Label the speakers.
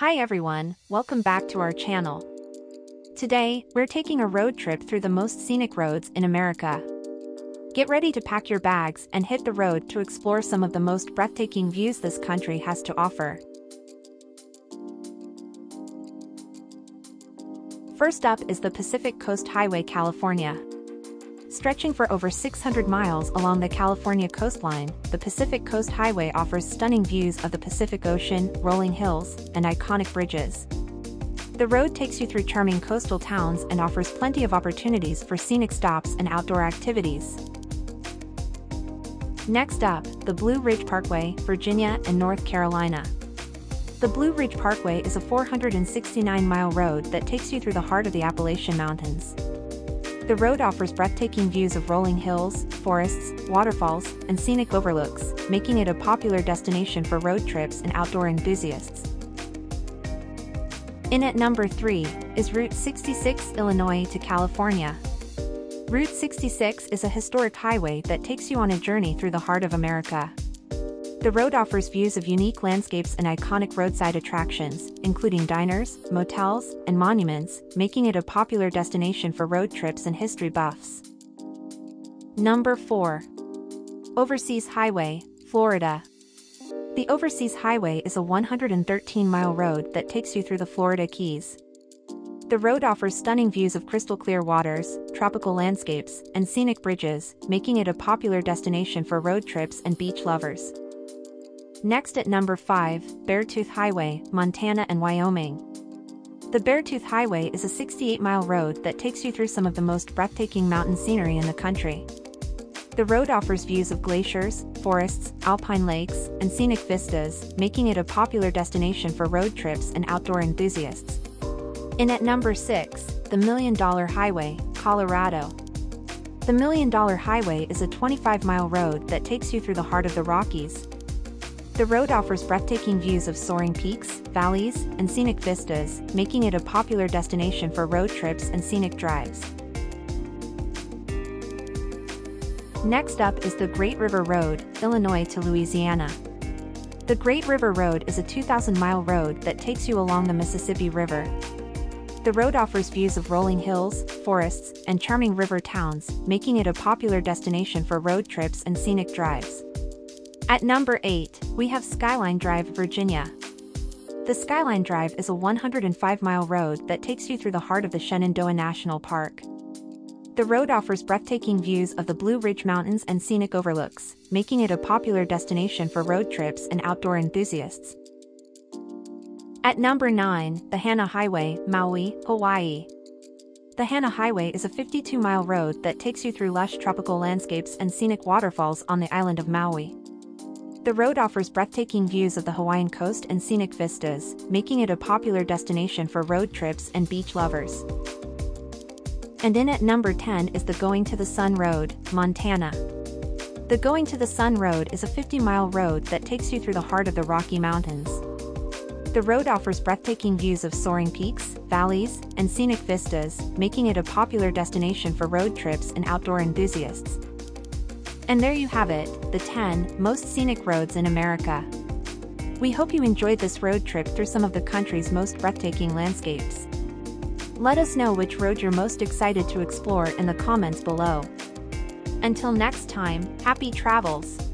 Speaker 1: Hi everyone, welcome back to our channel. Today, we're taking a road trip through the most scenic roads in America. Get ready to pack your bags and hit the road to explore some of the most breathtaking views this country has to offer. First up is the Pacific Coast Highway California. Stretching for over 600 miles along the California coastline, the Pacific Coast Highway offers stunning views of the Pacific Ocean, rolling hills, and iconic bridges. The road takes you through charming coastal towns and offers plenty of opportunities for scenic stops and outdoor activities. Next up, the Blue Ridge Parkway, Virginia and North Carolina. The Blue Ridge Parkway is a 469-mile road that takes you through the heart of the Appalachian Mountains. The road offers breathtaking views of rolling hills, forests, waterfalls, and scenic overlooks, making it a popular destination for road trips and outdoor enthusiasts. In at number 3 is Route 66 Illinois to California. Route 66 is a historic highway that takes you on a journey through the heart of America. The road offers views of unique landscapes and iconic roadside attractions, including diners, motels, and monuments, making it a popular destination for road trips and history buffs. Number 4. Overseas Highway, Florida. The Overseas Highway is a 113-mile road that takes you through the Florida Keys. The road offers stunning views of crystal clear waters, tropical landscapes, and scenic bridges, making it a popular destination for road trips and beach lovers. Next at number 5, Beartooth Highway, Montana and Wyoming. The Beartooth Highway is a 68-mile road that takes you through some of the most breathtaking mountain scenery in the country. The road offers views of glaciers, forests, alpine lakes, and scenic vistas, making it a popular destination for road trips and outdoor enthusiasts. In at number 6, the Million Dollar Highway, Colorado. The Million Dollar Highway is a 25-mile road that takes you through the heart of the Rockies, the road offers breathtaking views of soaring peaks, valleys, and scenic vistas, making it a popular destination for road trips and scenic drives. Next up is the Great River Road, Illinois to Louisiana. The Great River Road is a 2,000-mile road that takes you along the Mississippi River. The road offers views of rolling hills, forests, and charming river towns, making it a popular destination for road trips and scenic drives. At number 8, we have Skyline Drive, Virginia. The Skyline Drive is a 105-mile road that takes you through the heart of the Shenandoah National Park. The road offers breathtaking views of the Blue Ridge Mountains and scenic overlooks, making it a popular destination for road trips and outdoor enthusiasts. At number 9, the Hana Highway, Maui, Hawaii. The Hana Highway is a 52-mile road that takes you through lush tropical landscapes and scenic waterfalls on the island of Maui. The road offers breathtaking views of the Hawaiian coast and scenic vistas, making it a popular destination for road trips and beach lovers. And in at number 10 is the Going to the Sun Road, Montana. The Going to the Sun Road is a 50-mile road that takes you through the heart of the Rocky Mountains. The road offers breathtaking views of soaring peaks, valleys, and scenic vistas, making it a popular destination for road trips and outdoor enthusiasts. And there you have it, the 10 most scenic roads in America. We hope you enjoyed this road trip through some of the country's most breathtaking landscapes. Let us know which road you're most excited to explore in the comments below. Until next time, happy travels!